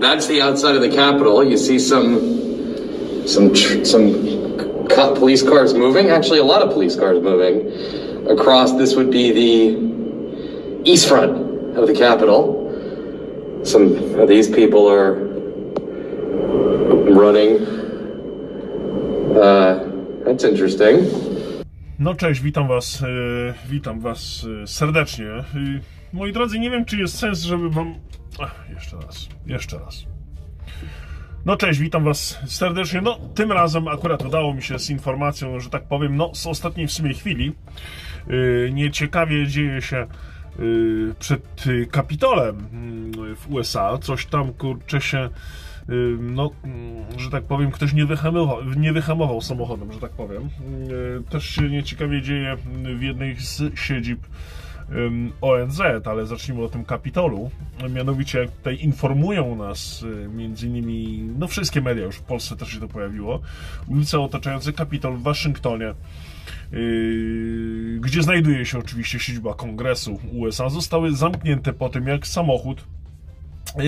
that's the outside of the Capitol. You see some some tr- some co- police cars moving. Actually, a lot of police cars moving across. This would be the east front of the Capitol. Some of these people are running. Uh, that's interesting. No cześć, witam was, witam was serdecznie. Moi drodzy, nie wiem czy jest sens, żeby wam... Ach, jeszcze raz, jeszcze raz. No cześć, witam was serdecznie. No tym razem akurat udało mi się z informacją, że tak powiem, no z ostatniej w sumie chwili. E, nieciekawie dzieje się e, przed Kapitolem mm, w USA. Coś tam kurczę się y, no, mm, że tak powiem, ktoś nie wyhamował, nie wyhamował samochodem, że tak powiem. Y, Też się nieciekawie dzieje w jednej z siedzib ONZ, ale zacznijmy o tym Kapitolu. Mianowicie tutaj informują nas y, między innymi, no wszystkie media, już w Polsce też się to pojawiło, ulice otaczające Kapitol w Waszyngtonie, yy, gdzie znajduje się oczywiście siedziba Kongresu USA, zostały zamknięte po tym, jak samochód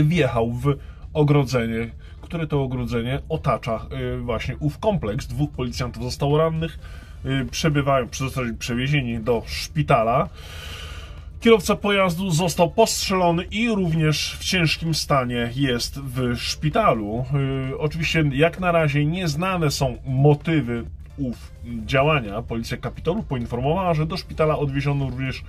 wjechał w ogrodzenie, które to ogrodzenie otacza y, właśnie ów kompleks. Dwóch policjantów zostało rannych, y, przebywają, zostali przewiezieni do szpitala. Kierowca pojazdu został postrzelony i również w ciężkim stanie jest w szpitalu. Y, Oczywiście jak na razie nieznane są motywy ów działania. Policja Kapitolu poinformowała, że do szpitala odwieziono również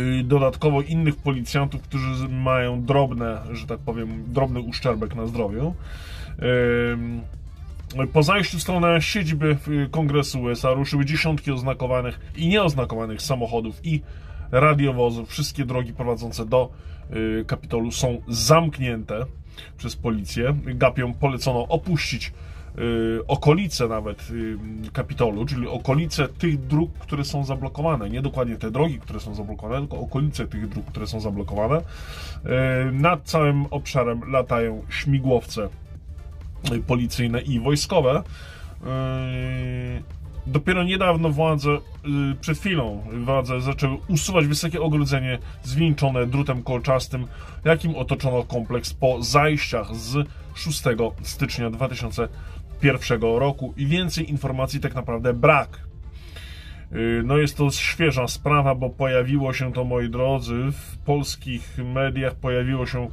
y, dodatkowo innych policjantów, którzy mają drobne, że tak powiem, drobny uszczerbek na zdrowiu. Po zajściu w stronę siedziby y, Kongresu USA ruszyły dziesiątki oznakowanych i nieoznakowanych samochodów i radiowozów. Wszystkie drogi prowadzące do y, Kapitolu są zamknięte przez policję. Gapiom polecono opuścić y, okolice nawet Kapitolu, czyli okolice tych dróg, które są zablokowane. Nie dokładnie te drogi, które są zablokowane, tylko okolice tych dróg, które są zablokowane. Nad całym obszarem latają śmigłowce policyjne i wojskowe. Yy, Dopiero niedawno władze, yy, przed chwilą władze zaczęły usuwać wysokie ogrodzenie zwieńczone drutem kolczastym, jakim otoczono kompleks po zajściach z 6 stycznia 2001 roku i więcej informacji tak naprawdę brak. Yy, No jest to świeża sprawa, bo pojawiło się to, moi drodzy, w polskich mediach, pojawiło się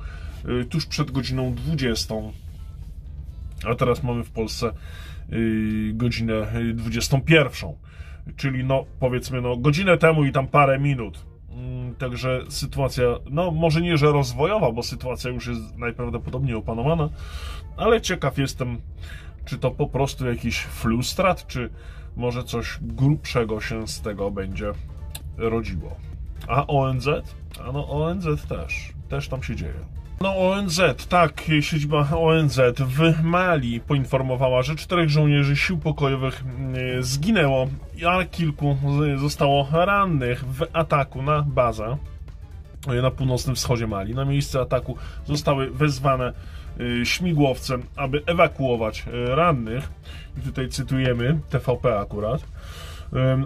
tuż przed godziną 20. A teraz mamy w Polsce yy, godzinę yy, 21. Czyli no powiedzmy no godzinę temu i tam parę minut. Mm, Także sytuacja, no może nie, że rozwojowa, bo sytuacja już jest najprawdopodobniej opanowana, ale ciekaw jestem, czy to po prostu jakiś flustrat, czy może coś grubszego się z tego będzie rodziło. A ONZ? A no ONZ też, też tam się dzieje. No ONZ, tak, siedziba ONZ w Mali poinformowała, że czterech żołnierzy sił pokojowych mm, zginęło, a kilku zostało rannych w ataku na bazę e, na północnym wschodzie Mali. Na miejsce ataku zostały wezwane e, śmigłowce, aby ewakuować rannych. I tutaj cytujemy TVP akurat.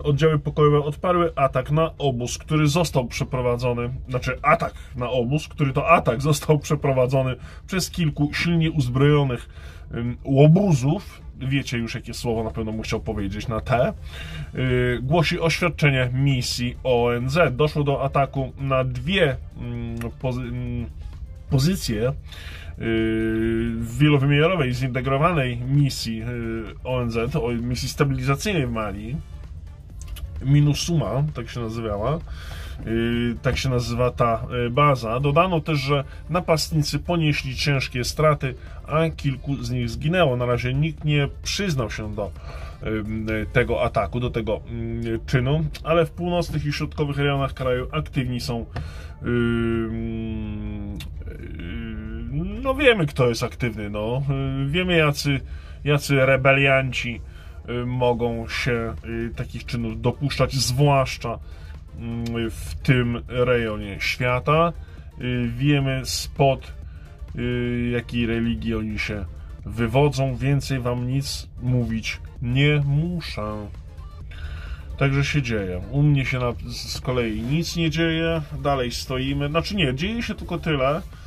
Oddziały pokojowe odparły atak na obóz, który został przeprowadzony, znaczy atak na obóz, który to atak został przeprowadzony przez kilku silnie uzbrojonych łobuzów. Wiecie już, jakie słowo na pewno musiał powiedzieć na T. Yy, Głosi oświadczenie misji ONZ. Doszło do ataku na dwie mm, pozy- mm, pozycje w wielowymiarowej, zintegrowanej misji yy, ONZ, misji stabilizacyjnej w Mali. Minusuma, tak się nazywała. Yy, tak się nazywa ta yy, baza. Dodano też, że napastnicy ponieśli ciężkie straty, a kilku z nich zginęło. Na razie nikt nie przyznał się do yy, tego ataku, do tego czynu, ale w północnych i środkowych rejonach kraju aktywni są. No wiemy, kto jest aktywny. No. Wiemy, jacy, jacy rebelianci y, mogą się y, takich czynów dopuszczać, zwłaszcza mm, w tym rejonie świata. Y, Wiemy spod y, jakiej religii oni się wywodzą. Więcej wam nic mówić nie muszę. Także się dzieje. U mnie się na, z kolei nic nie dzieje. Dalej stoimy. Znaczy nie, dzieje się tylko tyle, Y,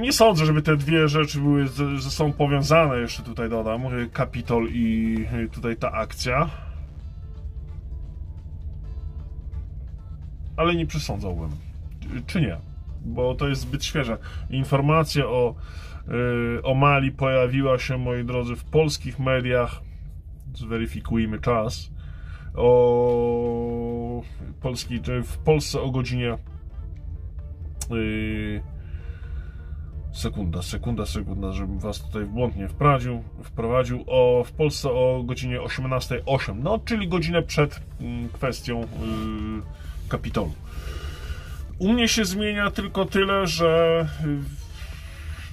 Nie sądzę, żeby te dwie rzeczy były ze sobą powiązane, jeszcze tutaj dodam. y, Kapitol i y, tutaj ta akcja. Ale nie przesądzałbym. Y, Czy nie? Bo to jest zbyt świeże. Informacja o, y, o Mali pojawiła się, moi drodzy, w polskich mediach. Zweryfikujmy czas. O polski, czy w Polsce o godzinie. Yy, sekunda, sekunda, sekunda, żebym was tutaj w błąd nie wprowadził. wprowadził o, w Polsce o godzinie 18.08, no czyli godzinę przed mm, kwestią yy, Kapitolu. U mnie się zmienia tylko tyle, że yy,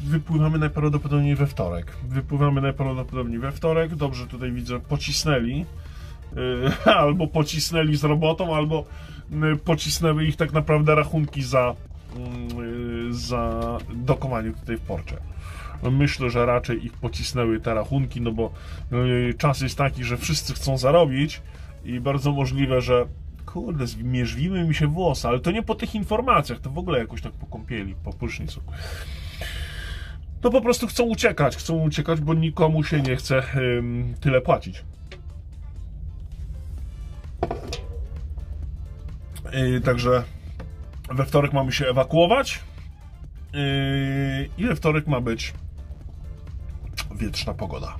wypływamy najprawdopodobniej we wtorek. Wypływamy najprawdopodobniej we wtorek. Dobrze tutaj widzę, pocisnęli. Yy, albo pocisnęli z robotą, albo yy, pocisnęły ich tak naprawdę rachunki za, za dokowanie tutaj w porcie. Myślę, że raczej ich pocisnęły te rachunki, no bo yy, czas jest taki, że wszyscy chcą zarobić i bardzo możliwe, że kurde, zmierzwiły mi się włosy, ale to nie po tych informacjach, to w ogóle jakoś tak po kąpieli, po prysznicu. To po prostu chcą uciekać, chcą uciekać, bo nikomu się nie chce ym, tyle płacić. Yy, także we wtorek mamy się ewakuować. Yy, I we wtorek ma być wietrzna pogoda.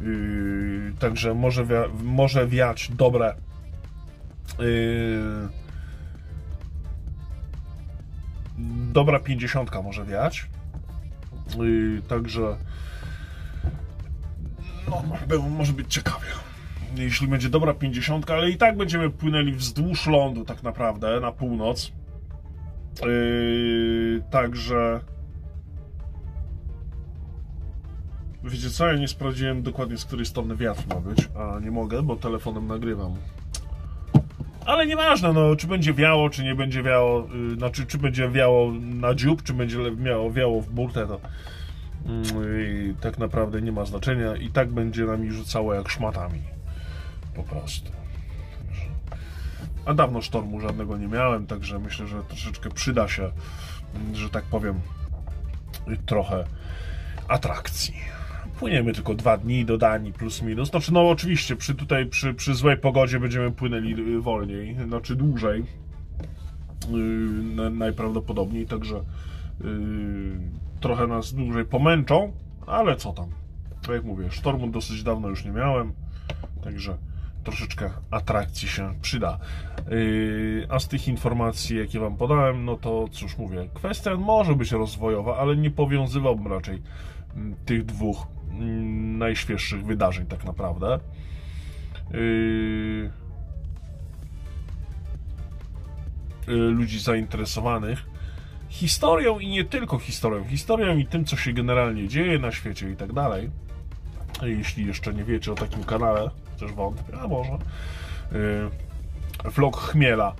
Yy, także może, wia- może wiać dobre. Yy, dobra pięćdziesiątka może wiać. Yy, także no, może być ciekawie. Jeśli będzie dobra 50, ale i tak będziemy płynęli wzdłuż lądu, tak naprawdę, na północ. Yy, także. Wiecie co? Ja nie sprawdziłem dokładnie z której strony wiatr ma być, a nie mogę, bo telefonem nagrywam. Ale nieważne, no, czy będzie wiało, czy nie będzie wiało, yy, znaczy, czy będzie wiało na dziób, czy będzie miało, wiało w burtę, to yy, tak naprawdę nie ma znaczenia i tak będzie nami rzucało jak szmatami. Po prostu. A dawno sztormu żadnego nie miałem, także myślę, że troszeczkę przyda się, że tak powiem, trochę atrakcji. Płyniemy tylko dwa dni do Danii plus minus. Znaczy, no oczywiście, przy tutaj przy, przy złej pogodzie będziemy płynęli y, wolniej, znaczy dłużej. Yy, na- najprawdopodobniej, także yy, trochę nas dłużej pomęczą, ale co tam. Tak jak mówię, sztormu dosyć dawno już nie miałem, także troszeczkę atrakcji się przyda. Yy, a z tych informacji, jakie Wam podałem, no to cóż mówię, kwestia może być rozwojowa, ale nie powiązywałbym raczej mm, tych dwóch mm, najświeższych wydarzeń, tak naprawdę. Yy, y, ludzi zainteresowanych historią i nie tylko historią, historią i tym, co się generalnie dzieje na świecie i tak dalej. Jeśli jeszcze nie wiecie o takim kanale, też wątpię, a może. Yy, vlog Chmiela.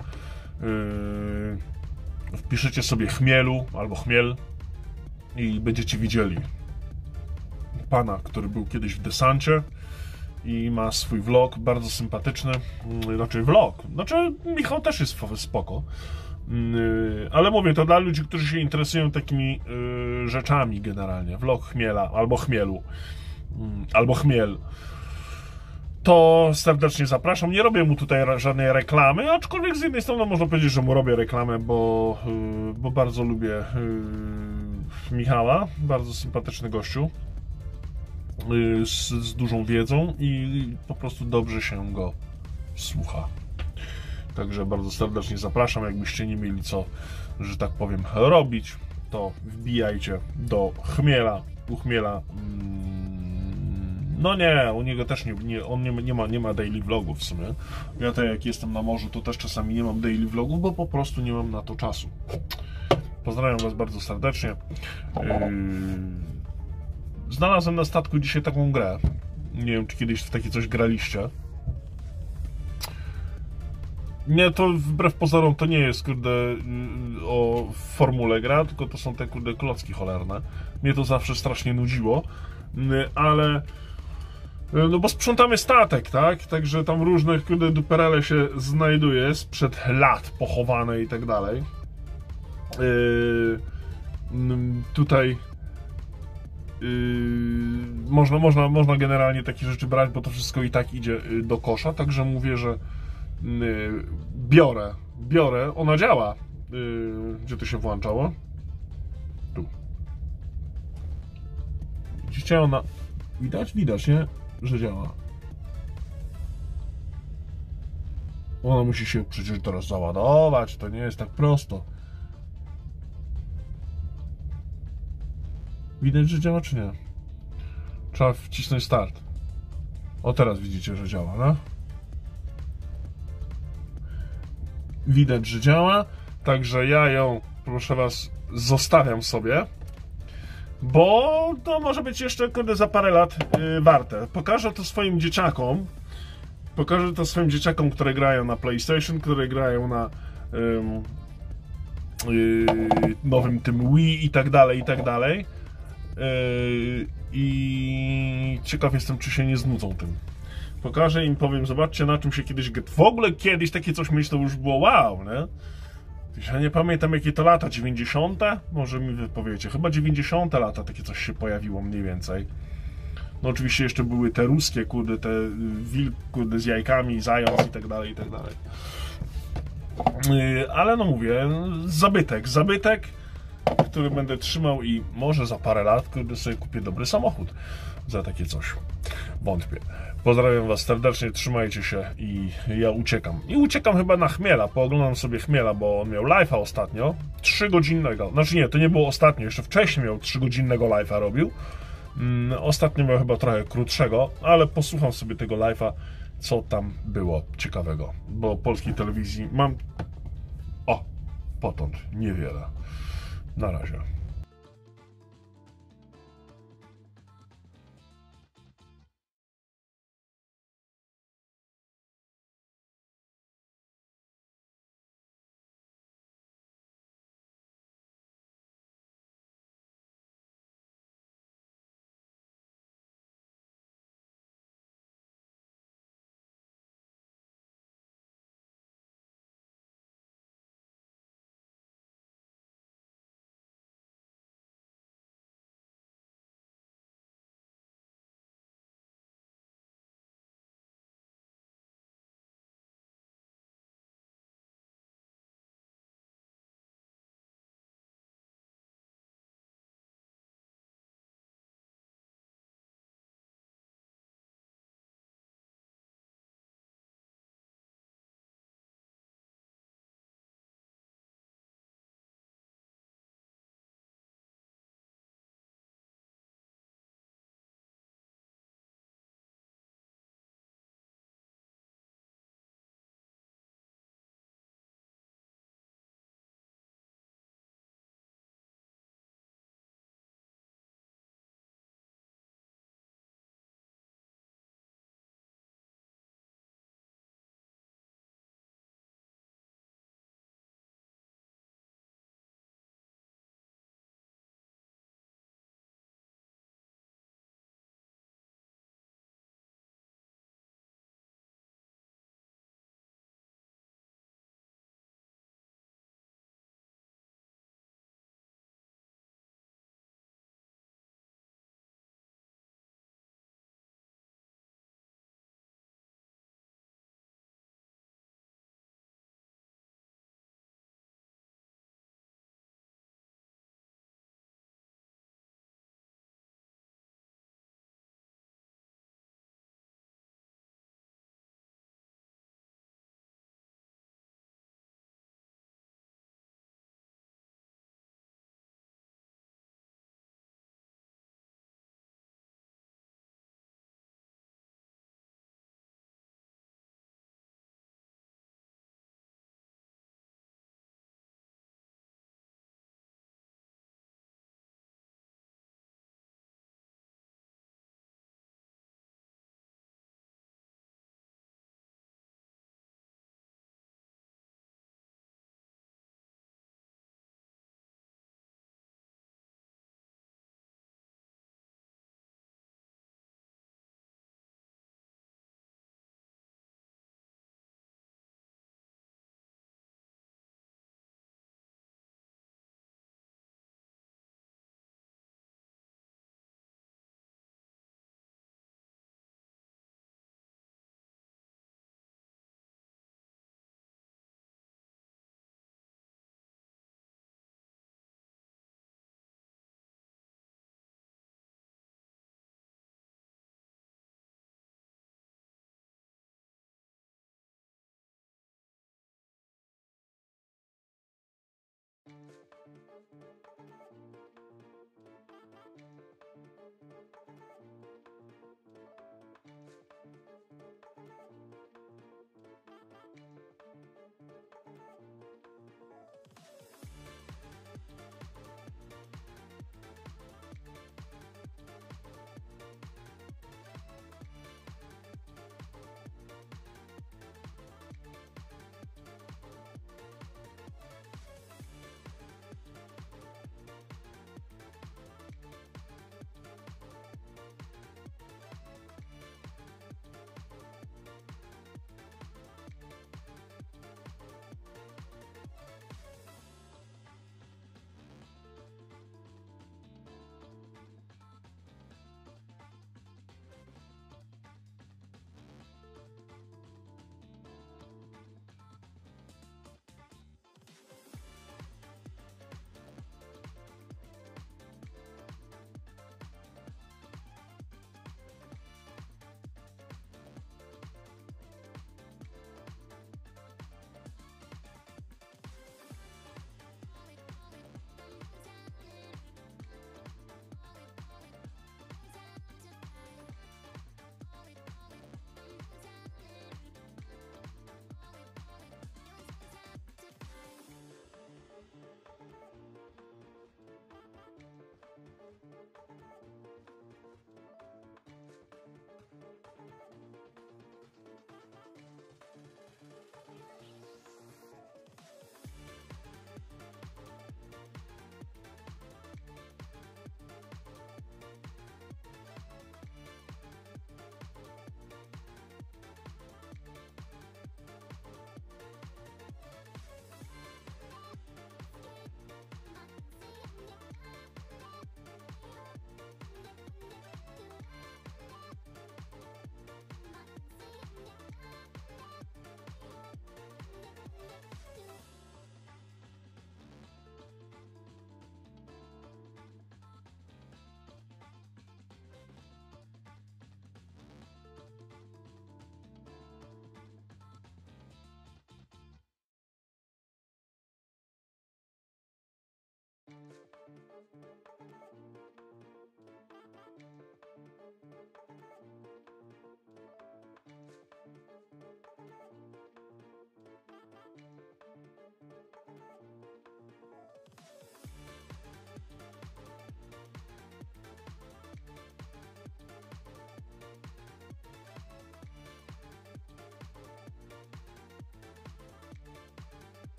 Yy, wpiszecie sobie Chmielu albo Chmiel i będziecie widzieli pana, który był kiedyś w desancie i ma swój vlog, bardzo sympatyczny. Znaczy vlog, znaczy Michał też jest spoko. Ale mówię, to dla ludzi, którzy się interesują takimi rzeczami generalnie. Vlog Chmiela albo Chmielu. Mm, Albo Chmiel. To serdecznie zapraszam. Nie robię mu tutaj żadnej reklamy, aczkolwiek z jednej strony można powiedzieć, że mu robię reklamę, bo, yy, bo bardzo lubię yy, Michała. Bardzo sympatyczny gościu. Yy, Z, z dużą wiedzą i po prostu dobrze się go słucha. Także bardzo serdecznie zapraszam. Jakbyście nie mieli co, że tak powiem, robić, to wbijajcie do chmiela. U chmiela. Mm, no nie, u niego też nie, nie on nie, nie, ma, nie ma daily vlogów w sumie. Ja tak jak jestem na morzu, to też czasami nie mam daily vlogów, bo po prostu nie mam na to czasu. Pozdrawiam Was bardzo serdecznie. Yy, Znalazłem na statku dzisiaj taką grę. Nie wiem, czy kiedyś w takie coś graliście. Nie, to wbrew pozorom to nie jest, kurde, y, o formule gra, tylko to są te, kurde, klocki cholerne. Mnie to zawsze strasznie nudziło, y, ale... y, No bo sprzątamy statek, tak? Także tam różne, kurde, duperele się znajduje sprzed lat pochowane i tak dalej. Mm, tutaj yy, można, można, można generalnie takie rzeczy brać, bo to wszystko i tak idzie y, do kosza, także mówię, że yy, biorę, biorę, ona działa. Gdzie to się włączało? Tu. Widzicie, ona... Widać? Widać, nie? Że działa. Ona musi się przecież teraz załadować, to nie jest tak prosto. Widać, że działa czy nie? Trzeba wcisnąć start. O teraz widzicie, że działa, no? Widać, że działa, także ja ją, proszę was, zostawiam sobie, bo to może być jeszcze kurde, za parę lat yy, warte. Pokażę to swoim dzieciakom, pokażę to swoim dzieciakom, które grają na PlayStation, które grają na ym, yy, nowym tym Wii i tak dalej, i tak dalej. Yy, I ciekaw jestem, czy się nie znudzą tym. Pokażę im, powiem, zobaczcie na czym się kiedyś... W ogóle kiedyś takie coś mieć to już było wow, nie? Ja nie pamiętam jakie to lata, 90? Może mi wypowiecie. Chyba 90 lata takie coś się pojawiło mniej więcej. No oczywiście jeszcze były te ruskie, kurde, te y, wilk, kurde, z jajkami, zając i tak dalej, i tak dalej. Yy, Ale no mówię, zabytek, zabytek, który będę trzymał i może za parę lat, kurde, sobie kupię dobry samochód za takie coś. Wątpię. Pozdrawiam Was serdecznie, trzymajcie się i ja uciekam. I uciekam chyba na Chmiela, pooglądam sobie Chmiela, bo on miał live'a ostatnio, 3 godzinnego. Znaczy nie, to nie było ostatnio, jeszcze wcześniej miał 3 godzinnego live'a robił. Mm, Ostatnio miał chyba trochę krótszego, ale posłucham sobie tego live'a, co tam było ciekawego. Bo polskiej telewizji mam. O, potąd niewiele. Na razie. Bye-bye.